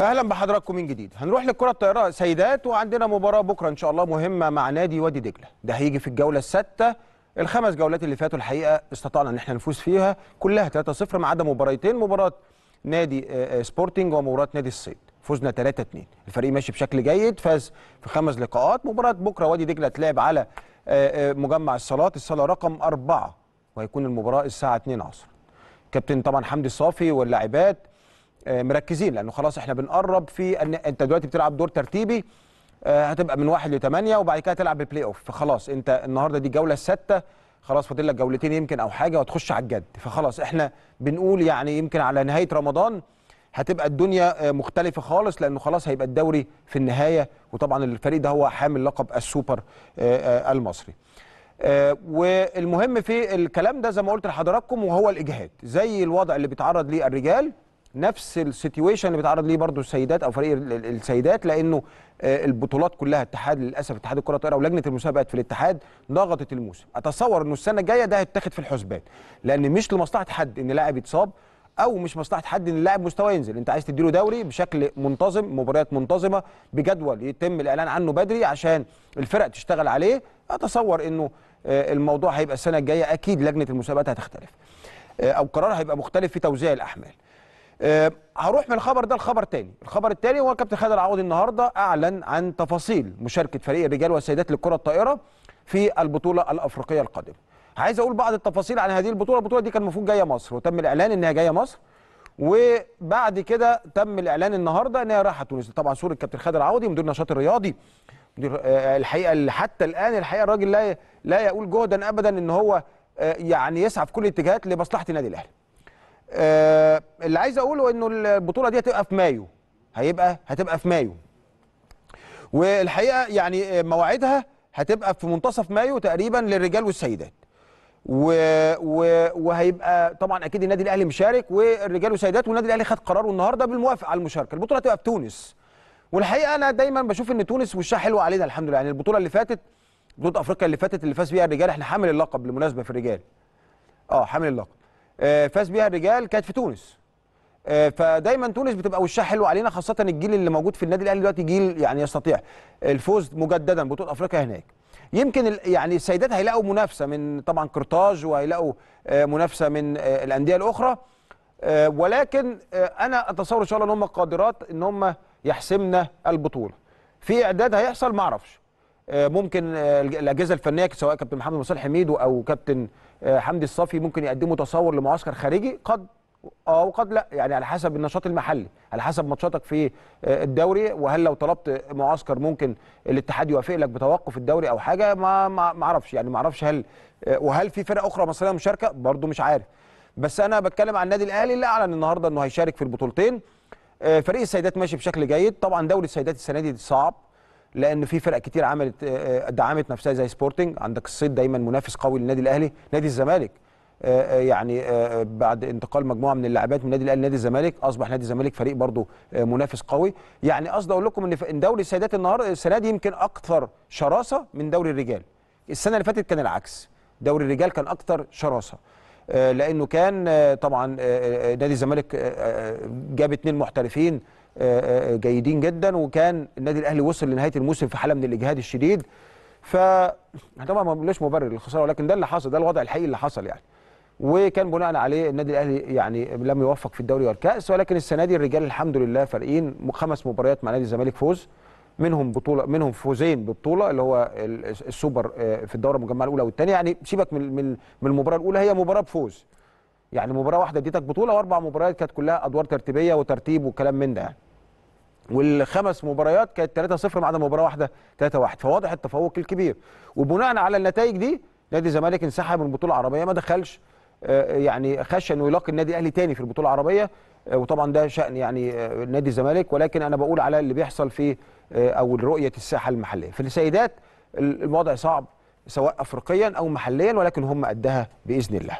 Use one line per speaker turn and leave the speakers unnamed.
أهلا بحضراتكم من جديد. هنروح للكره الطائره سيدات وعندنا مباراة بكرة إن شاء الله مهمة مع نادي وادي دجلة. ده هيجي في الجولة السادسه الخمس جولات اللي فاتوا الحقيقة استطعنا إن إحنا نفوز فيها. كلها 3-0 ما عدا مباراتين مباراة نادي آه، آه، سبورتنج ومباراة نادي الصيد. فزنا 3-2 الفريق ماشي بشكل جيد فاز في خمس لقاءات. مباراة بكرة وادي دجلة هتلعب على آه، مجمع الصالات. الصالة رقم أربعة وهيكون المباراة الساعة 2 عصرا كابتن طبعا حمدي الصافي واللاعبات. مركزين لأنه خلاص إحنا بنقرب في إن أنت دلوقتي بتلعب دور ترتيبي آه، هتبقى من واحد لثمانيه وبعد كده تلعب ال play off فخلاص أنت النهارده دي الجولة السادسة خلاص فاضل لك جولتين يمكن أو حاجة وتخش على الجد. فخلاص إحنا بنقول يعني يمكن على نهاية رمضان هتبقى الدنيا آه، مختلفة خالص لأنه خلاص هيبقى الدوري في النهاية وطبعا الفريق ده هو حامل لقب السوبر آه، آه، المصري. آه، والمهم في الكلام ده زي ما قلت لحضراتكم وهو الإجهاد زي الوضع اللي بيتعرض ليه الرجال نفس السيتويشن اللي بيتعرض ليه برضو السيدات أو فريق ال- ال- السيدات لأنه آه، البطولات كلها اتحاد للأسف اتحاد الكرة الطائرة ولجنة المسابقات في الاتحاد ضغطت الموسم. أتصور إنه السنة الجاية ده هيتاخد في الحسبان لأن مش لمصلحة حد إن لاعب يتصاب أو مش مصلحة حد إن اللاعب مستواه ينزل. أنت عايز تديله دوري بشكل منتظم مباريات منتظمة بجدول يتم الإعلان عنه بدري عشان الفرق تشتغل عليه. أتصور إنه آه، الموضوع هيبقى السنة الجاية أكيد لجنة المسابقات هتختلف. آه، أو قرار هيبقى مختلف في توزيع الأحمال. آه، هروح من الخبر ده لخبر تاني. الخبر التاني هو كابتن خالد العوضي النهارده أعلن عن تفاصيل مشاركة فريق الرجال والسيدات للكره الطائرة في البطولة الأفريقية القادمة. عايز أقول بعض التفاصيل عن هذه البطولة. البطولة دي كان المفروض جاية مصر وتم الإعلان إنها جاية مصر. وبعد كده تم الإعلان النهارده ان هي رايحه تونس. طبعا صورة كابتن خالد العوضي مدير النشاط الرياضي مدير آه، الحقيقة حتى الآن الحقيقة الراجل لا لا يقول جهدا ابدا إن هو آه، يعني يسعى في كل الاتجاهات لمصلحة النادي الأهلي. آه، اللي عايز اقوله انه البطولة دي هتبقى في مايو. هيبقى هتبقى في مايو. والحقيقة يعني مواعيدها هتبقى في منتصف مايو تقريبا للرجال والسيدات. و... و... وهيبقى طبعا أكيد النادي الأهلي مشارك والرجال والسيدات والنادي الأهلي خد قراره النهارده بالموافقه على المشاركة. البطولة هتبقى في تونس. والحقيقة أنا دايما بشوف إن تونس وشها حلو علينا الحمد لله. يعني البطولة اللي فاتت بطولة أفريقيا اللي فاتت اللي فاز بيها الرجال إحنا حامل اللقب بالمناسبة في الرجال. آه حامل اللقب. آه فاز بيها الرجال كانت في تونس. آه، فدايما تونس بتبقى وشها حلو علينا خاصة الجيل اللي موجود في النادي الأهلي دلوقتي جيل يعني يستطيع الفوز مجددا بطولة أفريقيا هناك. يمكن يعني السيدات هيلاقوا منافسة من طبعا قرطاج وهيلاقوا آه، منافسة من آه، الأندية الأخرى. آه، ولكن آه، أنا أتصور إن شاء الله إن هم قادرات إن هم يحسمنا البطولة. في إعداد هيحصل ما أعرفش. آه، ممكن آه، الأجهزة الفنية سواء كابتن محمد مصالح حميدو أو كابتن آه، حمدي الصافي ممكن يقدموا تصور لمعسكر خارجي قد آه وقد لا. يعني على حسب النشاط المحلي على حسب ماتشاتك في آه، الدوري. وهل لو طلبت معسكر ممكن الاتحاد يوافق لك بتوقف الدوري أو حاجة؟ ما ما أعرفش. يعني ما أعرفش هل آه، وهل في فرق أخرى مصرية مشاركة؟ برضو مش عارف. بس أنا بتكلم عن النادي الأهلي اللي أعلن النهارده إنه هيشارك في البطولتين. آه، فريق السيدات ماشي بشكل جيد. طبعا دوري السيدات السنة دي صعب. لأن في فرق كتير عملت آه، آه، دعمت نفسها زي سبورتنج. عندك الصيد دايما منافس قوي للنادي الأهلي نادي الزمالك. آه، يعني بعد انتقال مجموعة من اللاعبات من النادي الأهلي لنادي الزمالك أصبح نادي الزمالك فريق برضه منافس قوي. يعني قصدي أقول لكم إن دوري السيدات النهارده السنة دي يمكن أكثر شراسة من دوري الرجال. السنة اللي فاتت كان العكس. دوري الرجال كان أكثر شراسة. لأنه كان طبعا نادي الزمالك جاب اثنين محترفين. جيدين جدا وكان النادي الأهلي وصل لنهاية الموسم في حالة من الإجهاد الشديد. ف طبعا ما بنقولش مبرر للخساره ولكن ده اللي حصل ده الوضع الحقيقي اللي حصل يعني. وكان بناء عليه النادي الأهلي يعني لم يوفق في الدوري والكأس ولكن السنة دي الرجال الحمد لله فارقين. خمس مباريات مع نادي الزمالك فوز منهم بطولة منهم فوزين ببطولة اللي هو ال- السوبر آه، في الدورة المجمعة الأولى والثانيه يعني سيبك من من من المباراة الأولى هي مباراة بفوز. يعني مباراة واحدة اديتك بطولة وأربع مباريات كانت كلها أدوار ترتيبية وترتيب وكلام من ده يعني. والخمس مباريات كانت 3-0 ما عدا مباراة واحدة 3-1 فواضح التفوق الكبير. وبناء على النتائج دي نادي الزمالك انسحب من البطولة العربية. ما دخلش آه، يعني خشى إنه يلاقي النادي الأهلي تاني في البطولة العربية. آه، وطبعا ده شأن يعني آه، نادي الزمالك. ولكن أنا بقول على اللي بيحصل في أو رؤية الساحة المحلية. في السيدات الوضع صعب سواء افريقيا أو محليا ولكن هم قدها بإذن الله.